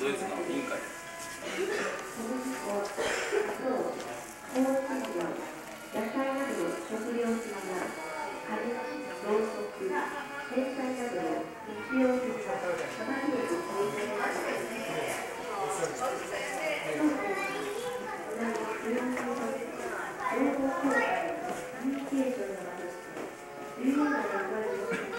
どうですか？頑張れ。